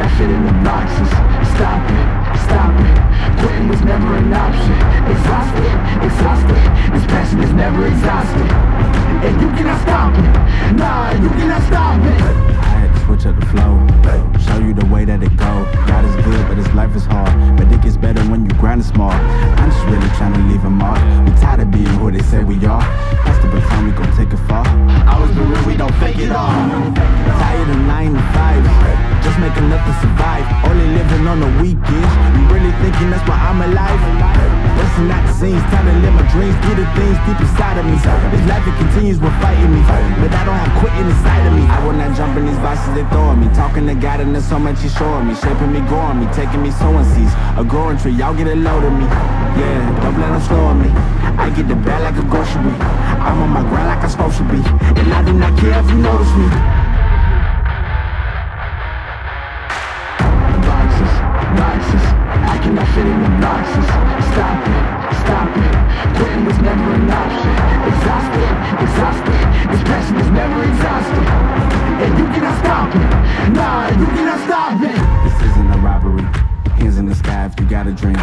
I fit in the boxes. Stop it, stop it. Quitting was never an option. Exhausted, exhausted. This passion is never exhausted. And you cannot stop it. Nah, you cannot stop it. I had to switch up the flow. Show you the way that it go. God is good, but his life is hard. But it gets better when you grind it smart. I'm just really trying to leave a mark. We tired of being who they say we are. Has to become, we gon' take it far. Just to survive. Only living on the weekends. You really thinking that's why I'm alive? Busting out the scenes, time to live my dreams, do the things deep inside of me. This life it continues with fighting me, but I don't have quitting inside of me. I will not jump in these vices they throwing me. Talking to God and there's so much He's showing me, shaping me, growing me, taking me sowing seeds. A growing tree, y'all get a load of me. Yeah, don't let them slow me. I get the bag like a grocery. I'm on my grind like I'm supposed to be, and I do not care if you notice me. I fit in the boxes. Stop it, stop it. Quitting was never an option. Exhausted, exhausted. This passion is never exhausted. And you cannot stop it. Nah, you cannot stop it. This isn't a robbery. Hands in the sky if you got a dream.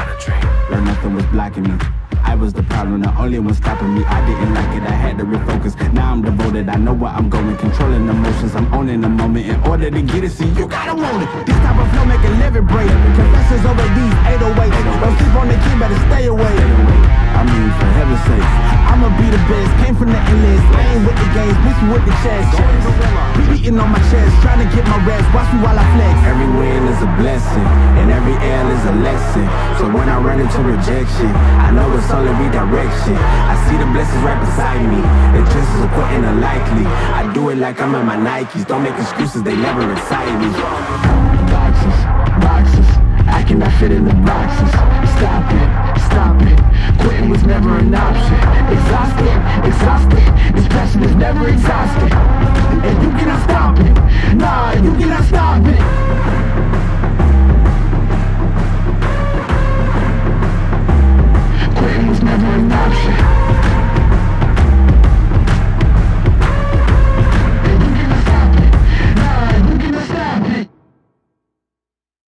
Learn nothing was blocking me. I was the problem, the only one stopping me. I didn't like it, I had to refocus. Now I'm devoted, I know where I'm going. Controlling emotions, I'm owning the moment. In order to get it, see, you gotta want it. This type of flow make a living. Confessions over these 808s. Don't sleep on the key, better stay away. I mean, for heaven's sake, I'ma be the best. Came from the endless. I ain't with the games, bitch, you with the chest. Be beating on my chest, trying to get my rest. Watch me while I flex. Every win is a blessing, and every L is a lesson. So when I run into rejection, I know it's only redirection. I see the blessings right beside me. The chances are likely. I do it like I'm in my Nikes. Don't make excuses, they never excite me. In the boxes. Stop it, stop it. Quitting was never an option. Exhausted, exhausted. This passion is never exhausted.